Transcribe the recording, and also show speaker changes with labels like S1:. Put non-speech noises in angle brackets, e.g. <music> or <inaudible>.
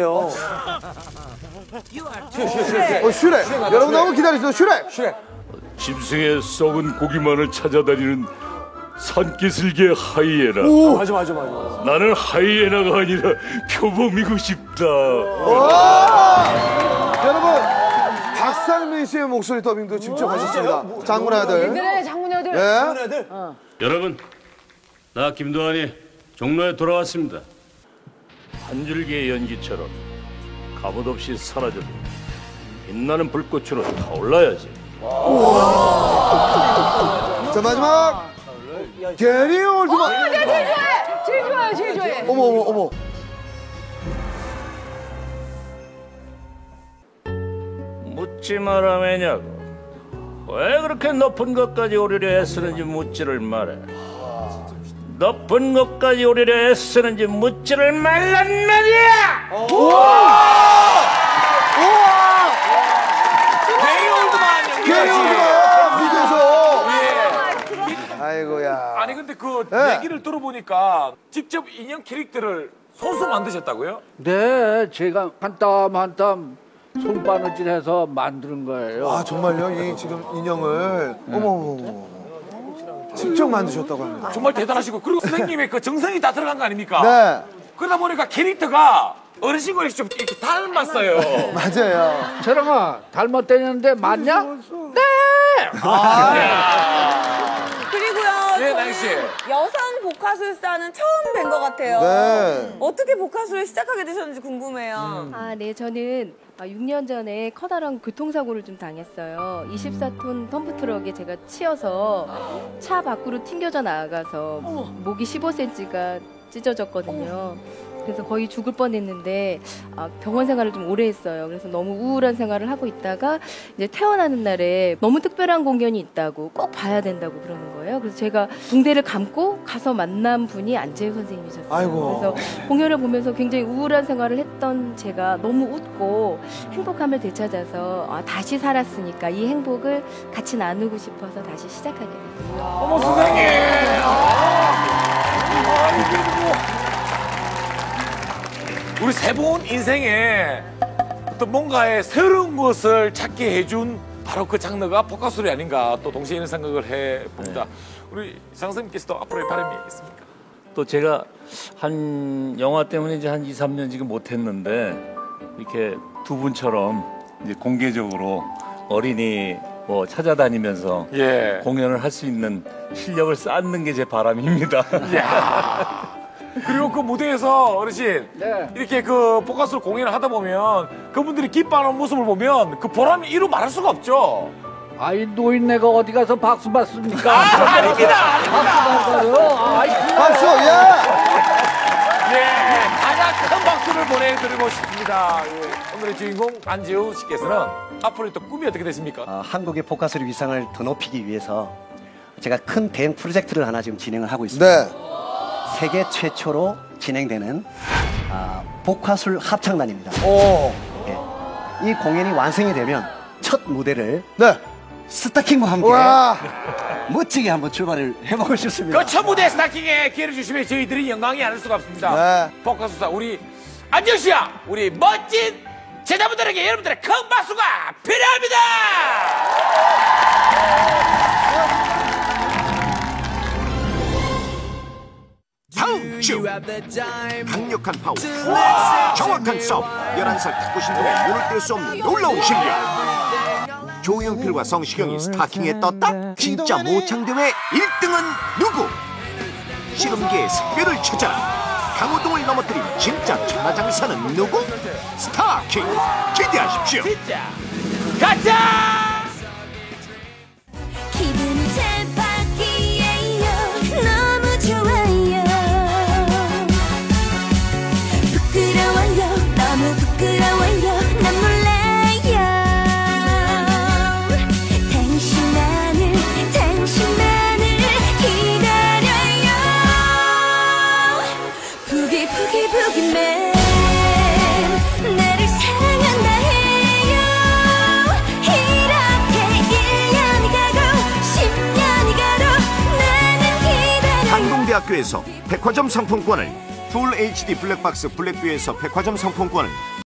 S1: 요
S2: 어, 슈렉. 여러분 한번 기다리세요. 슈렉.
S3: 짐승의 썩은 고기만을 찾아다니는 산기슭의 하이에나.
S2: 오.
S1: 맞아 맞아 맞아.
S3: 나는 하이에나가 아니라 표범이고 싶다.
S2: 여러분 박상민 씨의 목소리 더빙도 직접 하셨습니다. 장군 아들.
S4: 그래 장군의 아들.
S2: 예.
S3: 여러분, 나 김도환이 종로에 돌아왔습니다. 한 줄기의 연기처럼 갑옷 없이 사라져도 빛나는 불꽃으로 타올라야지.
S2: 자 마지막 게리 올드만.
S4: 제일 좋아해. 제일 좋아요. 제일 좋아해.
S2: 어머 어머 어머.
S3: 묻지 마라 매냐고. 왜 그렇게 높은 것까지 오르려 애쓰는지 묻지를 말해. 높은 것까지 오르려 애쓰는지 묻지를 말란 말이야!
S1: 게리 올드만 연기.
S2: 게리 올드만 미국에서. 아이고야.
S1: 아니 근데 그
S2: 네.
S1: 얘기를 들어보니까 직접 인형 캐릭터를 손수 만드셨다고요?
S5: 네, 제가 한 땀 한 땀 손바느질해서 만드는 거예요.
S2: 아 정말요? 이 지금 인형을 어머 어머 어머. 직접 만드셨다고 합니다.
S1: 정말 대단하시고 그리고 선생님의 그 정성이 다 들어간 거 아닙니까?
S2: 네
S1: 그러다 보니까 캐릭터가 어르신과 이렇게 좀 이렇게 닮았어요. <laughs>
S2: 맞아요.
S5: 저랑아 닮았다는데 맞냐? 네.
S6: 그리고요,
S1: 예,
S6: 저는
S1: 나영 씨.
S6: 여성 복화술사는 처음 뵌 것 같아요.
S2: 네.
S6: 어떻게 복화술을 시작하게 되셨는지 궁금해요.
S7: 아, 네. 저는 6년 전에 커다란 교통사고를 좀 당했어요. 24톤 덤프트럭에 제가 치여서 차 밖으로 튕겨져 나가서 목이 15cm가 찢어졌거든요. 그래서 거의 죽을 뻔했는데 아, 병원 생활을 좀 오래 했어요. 그래서 너무 우울한 생활을 하고 있다가 이제 태어나는 날에 너무 특별한 공연이 있다고 꼭 봐야 된다고 그러는 거예요. 그래서 제가 붕대를 감고 가서 만난 분이 안재우 선생님이셨어요.
S2: 아이고.
S7: 그래서 공연을 보면서 굉장히 우울한 생활을 했던 제가 너무 웃고 행복함을 되찾아서 아, 다시 살았으니까 이 행복을 같이 나누고 싶어서 다시 시작하게 됐어요.
S1: 어머 선생님. 아, 아니 그리고 우리 세분 인생에 어떤 뭔가의 새로운 것을 찾게 해준 바로 그 장르가 포카술이 아닌가 또 동시에 이런 생각을 해봅니다. 우리 장 선생님께서도 앞으로의 바람이 있습니까?
S3: 또 제가 한 영화 때문에 이제 한 2, 3년 지금 못했는데 이렇게 두 분처럼 이제 공개적으로 어린이 뭐 찾아다니면서
S1: 예.
S3: 공연을 할 수 있는 실력을 쌓는 게 제 바람입니다. <laughs>
S1: 그리고 그 무대에서 어르신
S5: 네.
S1: 이렇게 그 포카술 공연을 하다 보면 그분들이 기뻐하는 모습을 보면 그 보람이 이루 말할 수가 없죠.
S5: 아이 노인네가 어디 가서 박수 받습니까?
S1: 아, 아닙니다,
S5: 받아요. 아이
S2: 박수 예.
S1: 예, 가장 큰 박수를 보내드리고 싶습니다. 예, 오늘의 주인공 안지우 씨께서는 앞으로 또 꿈이 어떻게 되십니까?
S8: 어, 한국의 포카스의 위상을 더 높이기 위해서 제가 큰 대형 프로젝트를 하나 지금 진행을 하고 있습니다.
S2: 네.
S8: 세계 최초로 진행되는 아, 복화술 합창단입니다.
S2: 오.
S8: 예. 이 공연이 완성이 되면 첫 무대를
S2: 네.
S8: 스타킹과 함께
S2: 와.
S8: 멋지게 한번 출발을 해보고 싶습니다.
S1: 그 첫 무대 스타킹에 기회를 주시면 저희들이 영광이 아닐 수가 없습니다.
S2: 네.
S1: 포카수사 우리 안지우 씨야, 우리 멋진 제자분들에게 여러분들의 큰 박수가 필요합니다.
S9: 주 강력한 파워. 정확한 싸움. 11살 탁구 신동의 눈을 뗄 수 없는 놀라운 실력 조용필과 성시경이 스타킹에 떴다? 진짜 모창대회 1등은 누구? 씨름계의 습별을 찾아라. 강호동을 넘어뜨린 진짜 천하장사는 누구? 스타킹. 기대하십시오.
S1: 가자!
S10: 부기 부기 부기맨 나를 사랑한다 해요. 이렇게 1년이 가고 10년이 가도 나는 기다려
S9: 한동대학교에서 백화점 상품권을
S11: 풀 HD 블랙박스 블랙뷰에서 백화점 상품권을